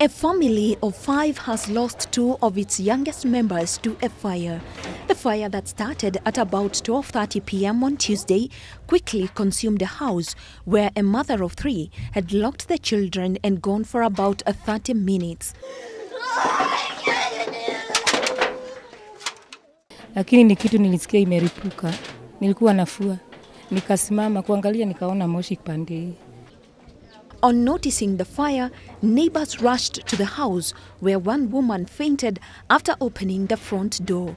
A family of five has lost two of its youngest members to a fire. The fire that started at about 12:30 p.m. on Tuesday quickly consumed a house where a mother of three had locked the children and gone for about a 30 minutes. lakini ni kitu nilisikia imeripuka. Nilikuwa nafua, nikasimama kuangalia, nikaona moshi pande. On noticing the fire, neighbors rushed to the house where one woman fainted after opening the front door.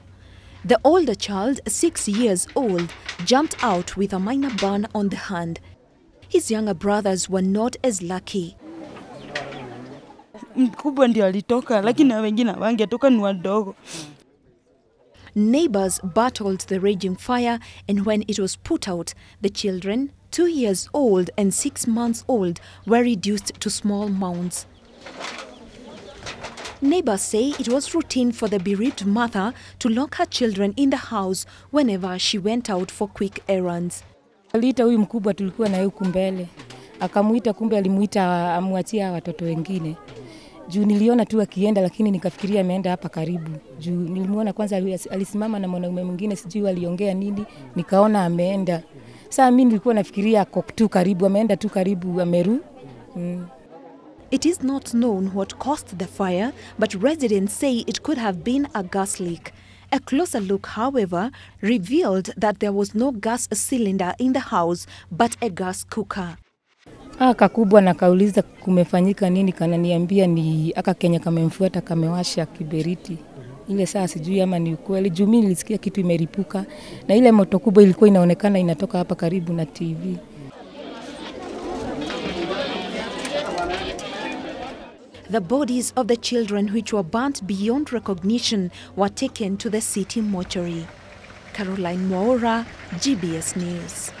The older child, six years old, jumped out with a minor burn on the hand. His younger brothers were not as lucky. mkubwa ndio alitoka, lakini wengine wangetoka ni wadogo. Neighbors battled the raging fire, and when it was put out, the children, two years old and six months old, were reduced to small mounds. Neighbors say it was routine for the bereaved mother to lock her children in the house whenever she went out for quick errands. Aliita huyu mkubwa tulikuwa naye huku mbele, akamuita, kumbe alimuita amwachie hawa watoto wengine juu niliona tu akienda, lakini nikafikiria ameenda hapa karibu, juu nilimwona kwanza alisimama na mwanaume mwingine, sijui aliongea nini, nikaona ameenda. Saa mi nilikuwa nafikiria ako tu karibu, ameenda tu karibu, ameru mm. It is not known what caused the fire, but residents say it could have been a gas leak. A closer look, however, revealed that there was no gas cylinder in the house, but a gas cooker. Ah, kakubwa na kauliza kumefanyika nini, kananiambia ni aka Kenya kamemfuata kamewasha kiberiti ile saa sijui ama ni ukweli, juu mi nilisikia kitu imeripuka na ile moto kubwa ilikuwa inaonekana inatoka hapa karibu na TV. The bodies of the children which were burnt beyond recognition were taken to the city mortuary. Caroline Moora, GBS News.